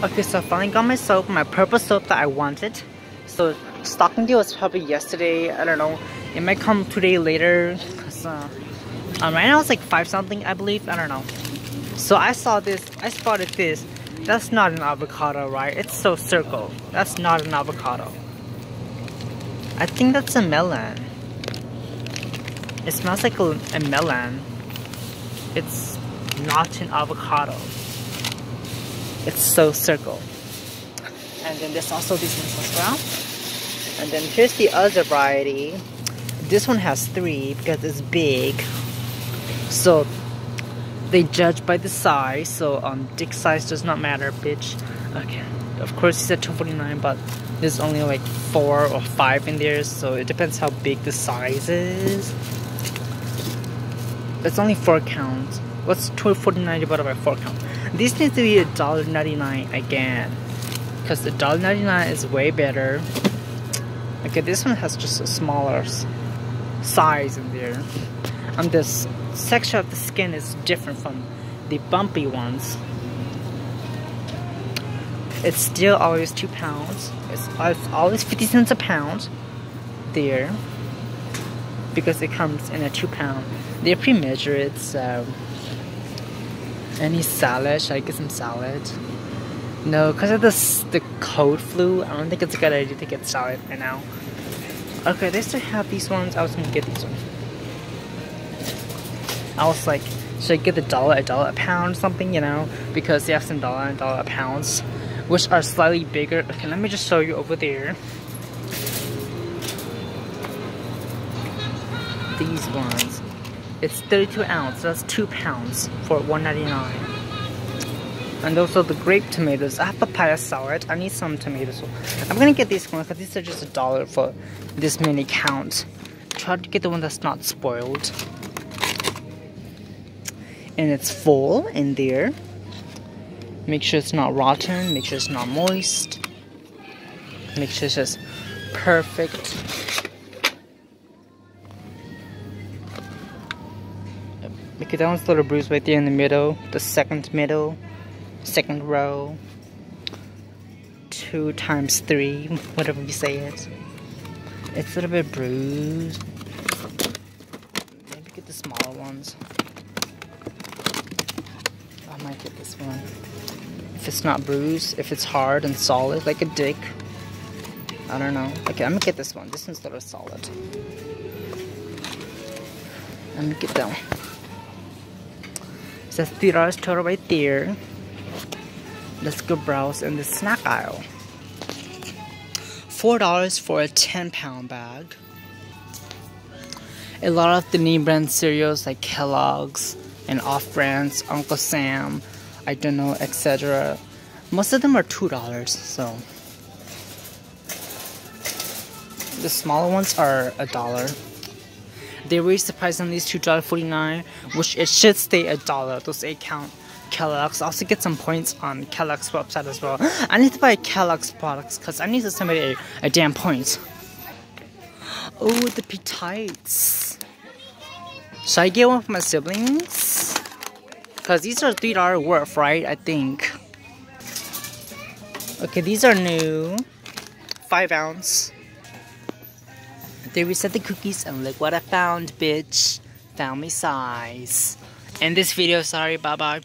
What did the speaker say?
Okay, so I finally got my soap, my purple soap that I wanted. So stocking deal was probably yesterday. I don't know. It might come two days later. Uh, um, right now it's like five something, I believe. I don't know. So I saw this. I spotted this. That's not an avocado, right? It's so circle. That's not an avocado. I think that's a melon. It smells like a, a melon. It's not an avocado. It's so circle. And then there's also these ones as well. And then here's the other variety. This one has three because it's big. So they judge by the size. So um, dick size does not matter, bitch. Okay. Of course, he at 249, but there's only like four or five in there, so it depends how big the size is. It's only four counts. What's 249 divided by four count? This needs to be $1.99 again. Because the $1.99 is way better. Okay, this one has just a smaller size in there. Um, and this section of the skin is different from the bumpy ones. It's still always two pounds. It's, it's always 50 cents a pound there because it comes in a two pound. They pre-measure it, so any salad? Should I get some salad? No, because of this, the cold flu, I don't think it's a good idea to get salad right now. Okay, they still have these ones. I was gonna get these ones. I was like, should I get the dollar a dollar a pound something, you know? Because they have some dollar and dollar pounds, which are slightly bigger. Okay, let me just show you over there. These ones. It's 32 ounce, that's 2 pounds for 1.99. And also the grape tomatoes. I have papaya salad. I need some tomatoes. I'm gonna get these ones because these are just a dollar for this many count. Try to get the one that's not spoiled. And it's full in there. Make sure it's not rotten. Make sure it's not moist. Make sure it's just perfect. Make it down a little bruise right there in the middle, the second middle, second row, two times three, whatever you say it. It's a little bit bruised. Maybe get the smaller ones. I might get this one. If it's not bruised, if it's hard and solid like a dick. I don't know. Okay, I'm gonna get this one. This one's a little solid. Let me get that one says $3 total right there. Let's go browse in the snack aisle. $4 for a 10 pound bag. A lot of the name brand cereals like Kellogg's and off brands, Uncle Sam, I don't know, etc. Most of them are $2, so. The smaller ones are a dollar. They raised the price on these to $1.49, which it should stay a dollar. Those 8 count Kellogg's. also get some points on Kellogg's website as well. I need to buy Kellogg's products because I need to send a, a damn point. Oh, the petites. Should I get one for my siblings? Because these are $3 worth, right? I think. Okay, these are new. 5 ounce. They reset the cookies and look what I found, bitch. Family size. In this video, sorry, bye bye.